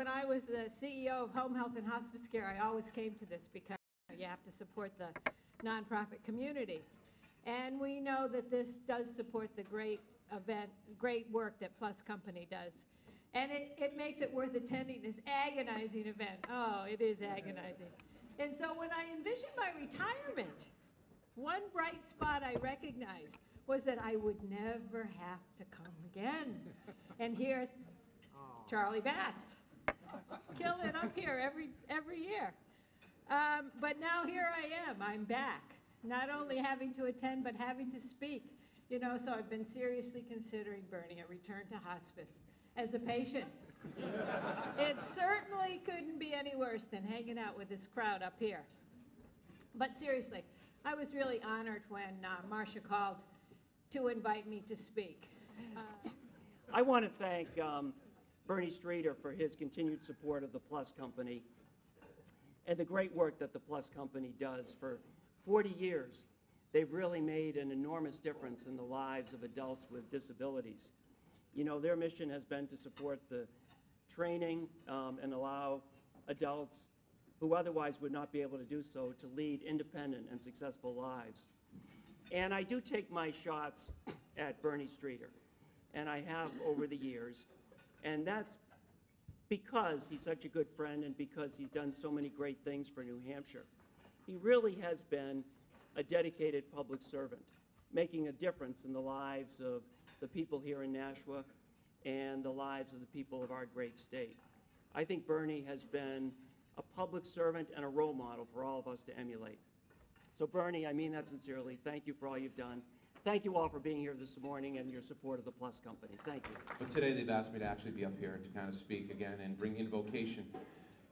I was the CEO of Home Health and Hospice Care, I always came to this because you have to support the nonprofit community. And we know that this does support the great event, great work that Plus Company does. And it, it makes it worth attending this agonizing event. Oh, it is agonizing. And so when I envisioned my retirement, one bright spot I recognized was that I would never have to come again and hear Charlie Bass kill it up here every, every year. Um, but now here I am, I'm back, not only having to attend, but having to speak. You know, so I've been seriously considering, Bernie, a return to hospice as a patient. it certainly couldn't be any worse than hanging out with this crowd up here. But seriously, I was really honored when uh, Marcia called to invite me to speak. Uh, I want to thank um, Bernie Streeter for his continued support of the Plus Company and the great work that the Plus Company does. For 40 years, they've really made an enormous difference in the lives of adults with disabilities. You know, their mission has been to support the training um, and allow adults who otherwise would not be able to do so to lead independent and successful lives. And I do take my shots at Bernie Streeter, and I have over the years. And that's because he's such a good friend and because he's done so many great things for New Hampshire. He really has been a dedicated public servant, making a difference in the lives of the people here in Nashua and the lives of the people of our great state. I think Bernie has been a public servant and a role model for all of us to emulate. So Bernie, I mean that sincerely. Thank you for all you've done. Thank you all for being here this morning and your support of the Plus Company. Thank you. But today they've asked me to actually be up here to kind of speak again and bring invocation.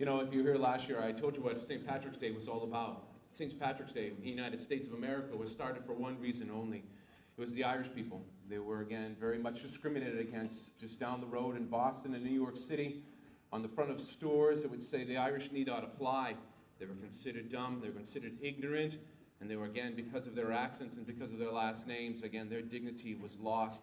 You know, if you were here last year, I told you what St. Patrick's Day was all about. St. Patrick's Day in the United States of America was started for one reason only. It was the Irish people. They were, again, very much discriminated against just down the road in Boston and New York City. On the front of stores, it would say the Irish need not apply. They were considered dumb, they were considered ignorant, and they were, again, because of their accents and because of their last names, again, their dignity was lost.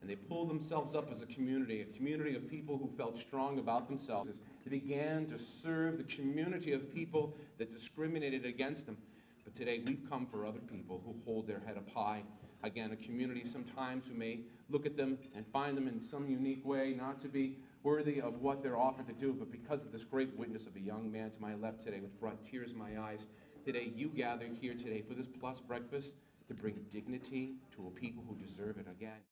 And they pulled themselves up as a community, a community of people who felt strong about themselves. They began to serve the community of people that discriminated against them. But today we've come for other people who hold their head up high. Again, a community sometimes who may look at them and find them in some unique way not to be worthy of what they're offered to do, but because of this great witness of a young man to my left today, which brought tears in my eyes, today you gathered here today for this plus breakfast to bring dignity to a people who deserve it again.